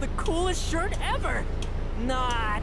the coolest shirt ever! Not.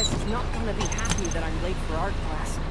Lopez is not gonna be happy that I'm late for art class.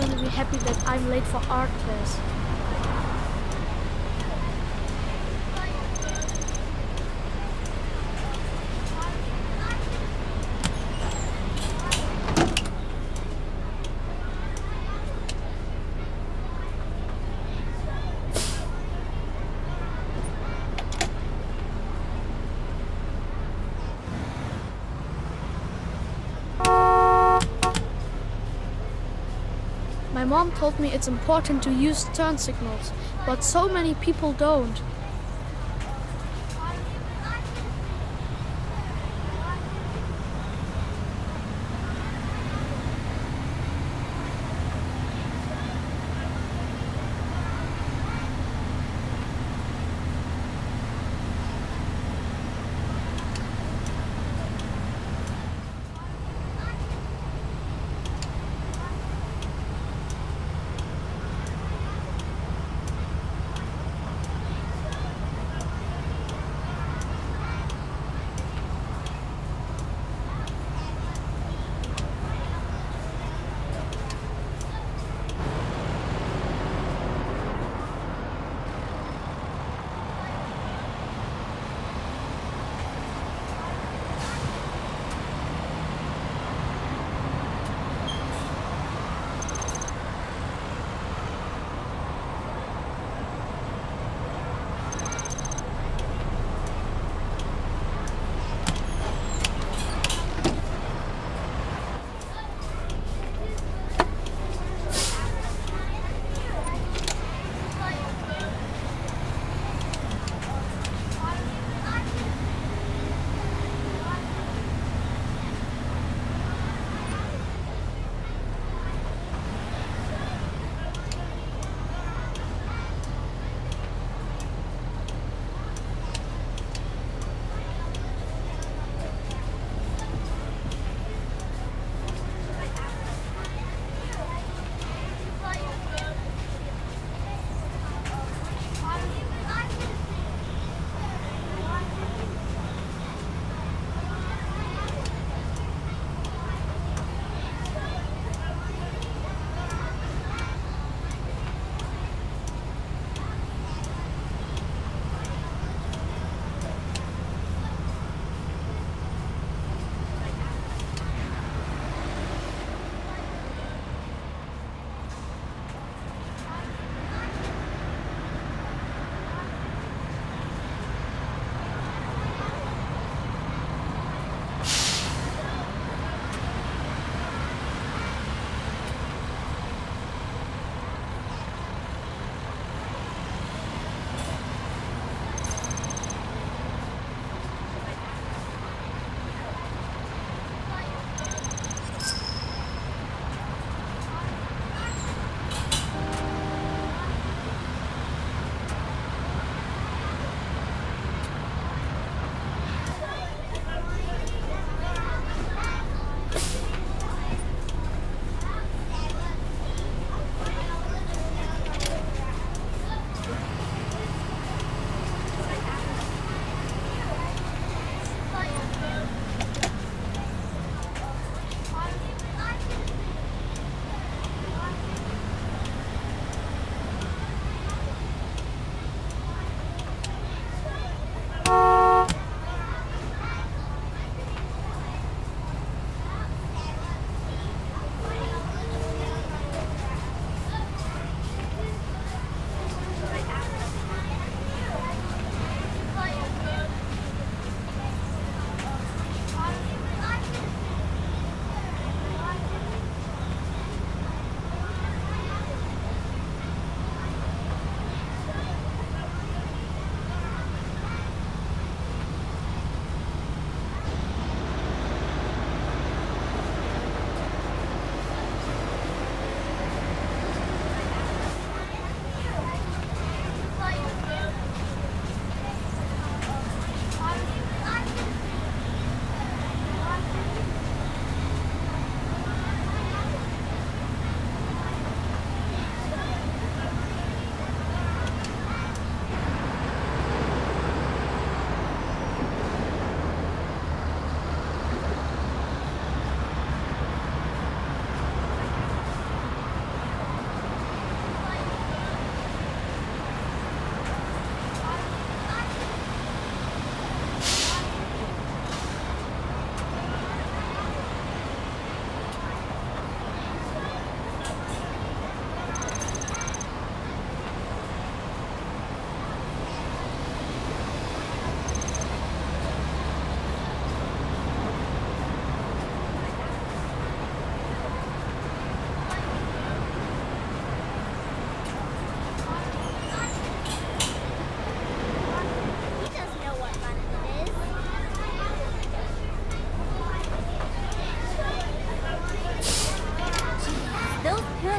Gonna be happy that I'm late for art class. My mom told me it's important to use turn signals, but so many people don't.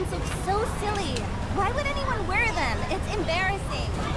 pants look so silly. Why would anyone wear them? It's embarrassing.